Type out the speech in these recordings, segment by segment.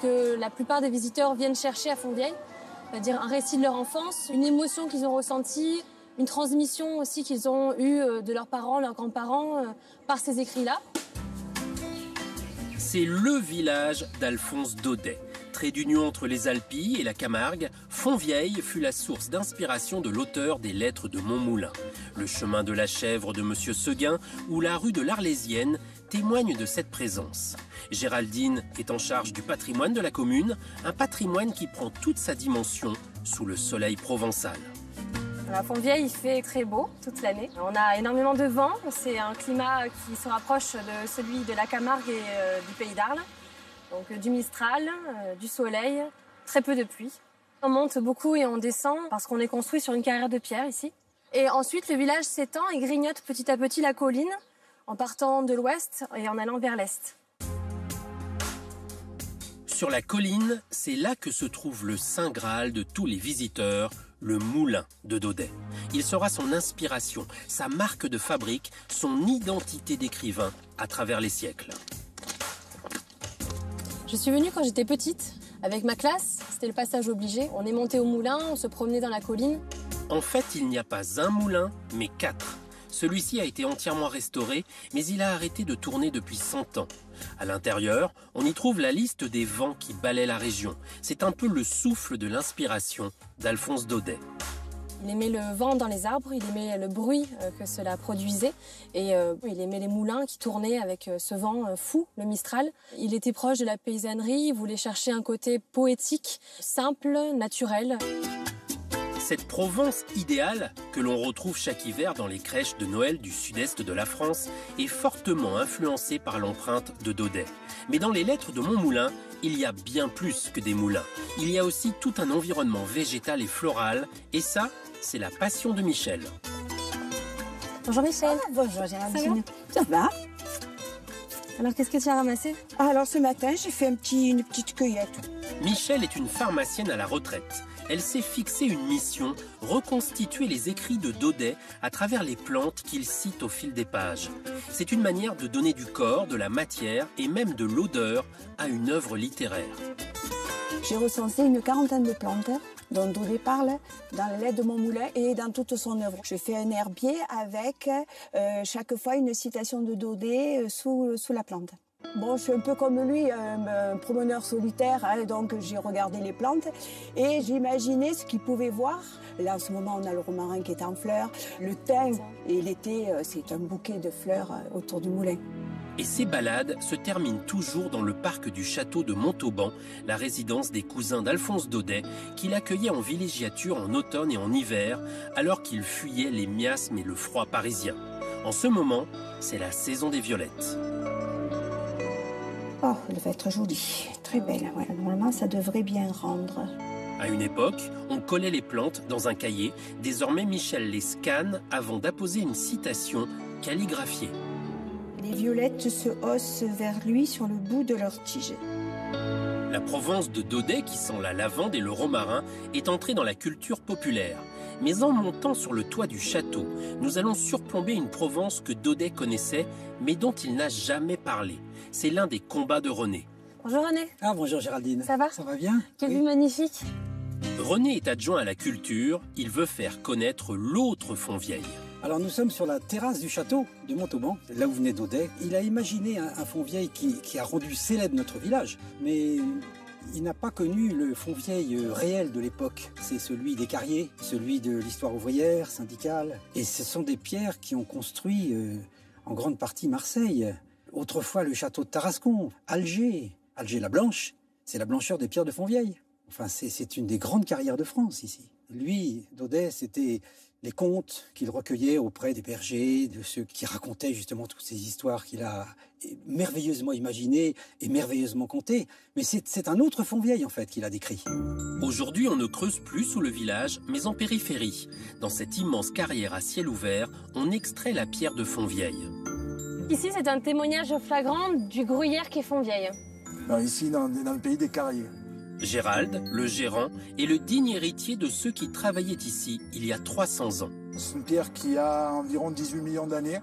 que la plupart des visiteurs viennent chercher à Fontvieille, c'est-à-dire un récit de leur enfance, une émotion qu'ils ont ressentie, une transmission aussi qu'ils ont eue euh, de leurs parents, leurs grands-parents, euh, par ces écrits-là. C'est le village d'Alphonse Daudet. Trait d'union entre les Alpilles et la Camargue, Fontvieille fut la source d'inspiration de l'auteur des Lettres de Montmoulin. Le chemin de la chèvre de M. Seguin ou la rue de l'Arlésienne témoignent de cette présence. Géraldine est en charge du patrimoine de la commune, un patrimoine qui prend toute sa dimension sous le soleil provençal. La Fontvieille, il fait très beau toute l'année. On a énormément de vent. C'est un climat qui se rapproche de celui de la Camargue et euh, du Pays d'Arles. Donc euh, du Mistral, euh, du soleil, très peu de pluie. On monte beaucoup et on descend parce qu'on est construit sur une carrière de pierre ici. Et ensuite, le village s'étend et grignote petit à petit la colline en partant de l'ouest et en allant vers l'est. Sur la colline, c'est là que se trouve le Saint Graal de tous les visiteurs, le moulin de Daudet. Il sera son inspiration, sa marque de fabrique, son identité d'écrivain à travers les siècles. Je suis venue quand j'étais petite, avec ma classe, c'était le passage obligé. On est monté au moulin, on se promenait dans la colline. En fait, il n'y a pas un moulin, mais quatre. Celui-ci a été entièrement restauré, mais il a arrêté de tourner depuis 100 ans. À l'intérieur, on y trouve la liste des vents qui balaient la région. C'est un peu le souffle de l'inspiration d'Alphonse Daudet. Il aimait le vent dans les arbres, il aimait le bruit euh, que cela produisait et euh, il aimait les moulins qui tournaient avec euh, ce vent fou, le Mistral. Il était proche de la paysannerie, il voulait chercher un côté poétique, simple, naturel. Cette Provence idéale, que l'on retrouve chaque hiver dans les crèches de Noël du sud-est de la France, est fortement influencée par l'empreinte de Daudet. Mais dans les lettres de Montmoulin, il y a bien plus que des moulins. Il y a aussi tout un environnement végétal et floral, et ça, c'est la passion de Michel. Bonjour Michel. Ah, bonjour Géraldine. Ça va Alors qu'est-ce que tu as ramassé? Alors ce matin, j'ai fait un petit, une petite cueillette. Michel est une pharmacienne à la retraite elle s'est fixé une mission, reconstituer les écrits de Daudet à travers les plantes qu'il cite au fil des pages. C'est une manière de donner du corps, de la matière et même de l'odeur à une œuvre littéraire. J'ai recensé une quarantaine de plantes dont Daudet parle dans la lettre de mon moulin et dans toute son œuvre. Je fais un herbier avec euh, chaque fois une citation de Daudet euh, sous, sous la plante. Bon, je suis un peu comme lui, un, promeneur solitaire, hein, donc j'ai regardé les plantes et j'imaginais ce qu'il pouvait voir. Là, en ce moment, on a le romarin qui est en fleurs, le thym, et l'été, euh, c'est un bouquet de fleurs euh, autour du moulin. Et ces balades se terminent toujours dans le parc du château de Montauban, la résidence des cousins d'Alphonse Daudet, qu'il accueillait en villégiature en automne et en hiver, alors qu'il fuyait les miasmes et le froid parisien. En ce moment, c'est la saison des violettes. Oh, elle va être jolie, très belle. normalement, ça devrait bien rendre. À une époque, on collait les plantes dans un cahier. Désormais, Michel les scanne avant d'apposer une citation calligraphiée. Les violettes se haussent vers lui sur le bout de leurs tiges. La Provence de Daudet, qui sent la lavande et le romarin, est entrée dans la culture populaire. Mais en montant sur le toit du château, nous allons surplomber une Provence que Daudet connaissait, mais dont il n'a jamais parlé. C'est l'un des combats de René. Bonjour René. Ah bonjour Géraldine. Ça va? Ça va bien? Quelle vue magnifique. René est adjoint à la culture, il veut faire connaître l'autre Fontvieille. Alors nous sommes sur la terrasse du château de Montauban, là où venait Daudet. Il a imaginé un, Fontvieille qui, qui, a rendu célèbre notre village, mais il n'a pas connu le Fontvieille euh, réel de l'époque. C'est celui des carriers, celui de l'histoire ouvrière, syndicale. Et ce sont des pierres qui ont construit euh, en grande partie Marseille. Autrefois le château de Tarascon, Alger, Alger la Blanche, c'est la blancheur des pierres de Fontvieille. Enfin, c'est une des grandes carrières de France ici. Lui, Daudet, c'était les contes qu'il recueillait auprès des bergers, de ceux qui racontaient justement toutes ces histoires qu'il a merveilleusement imaginées et merveilleusement contées. Mais c'est un autre Fontvieille en fait qu'il a décrit. Aujourd'hui, on ne creuse plus sous le village, mais en périphérie. Dans cette immense carrière à ciel ouvert, on extrait la pierre de Fontvieille. Ici, c'est un témoignage flagrant du gruyère qui est Fontvieille. ici, dans, dans le pays des carriers. Gérald, le gérant, est le digne héritier de ceux qui travaillaient ici il y a 300 ans. C'est une pierre qui a environ 18 millions d'années.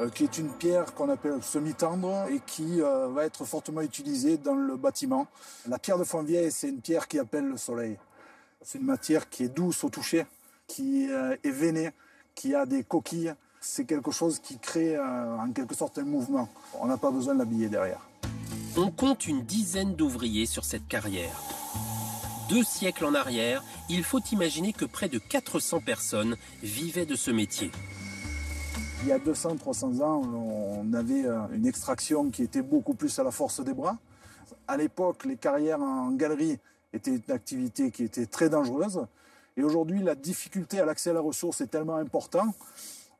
euh, qui est une pierre qu'on appelle semi-tendre et qui euh, va être fortement utilisée dans le bâtiment. La pierre de Fontvieille, c'est une pierre qui appelle le soleil. C'est une matière qui est douce au toucher, qui euh, est veinée, qui a des coquilles. C'est quelque chose qui crée en quelque sorte un mouvement. On n'a pas besoin de l'habiller derrière. On compte une dizaine d'ouvriers sur cette carrière. Deux siècles en arrière, il faut imaginer que près de 400 personnes vivaient de ce métier. Il y a 200-300 ans, on avait euh, une extraction qui était beaucoup plus à la force des bras. À l'époque, les carrières en galerie étaient une activité qui était très dangereuse. Et aujourd'hui, la difficulté à l'accès à la ressource est tellement importante.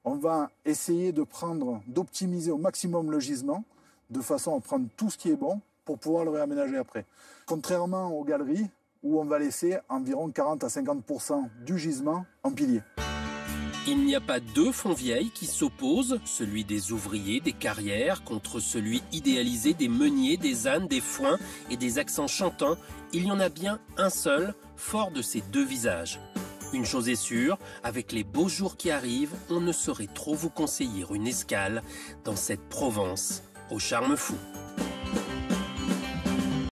On va essayer de prendre, d'optimiser au maximum le gisement, de façon à prendre tout ce qui est bon pour pouvoir le réaménager après. Contrairement aux galeries, où on va laisser environ 40 à 50% du gisement en pilier. Il n'y a pas deux fonds vieilles qui s'opposent, celui des ouvriers, des carrières, contre celui idéalisé des meuniers, des ânes, des foins et des accents chantants. Il y en a bien un seul, fort de ces deux visages. Une chose est sûre, avec les beaux jours qui arrivent, on ne saurait trop vous conseiller une escale dans cette Provence au charme fou.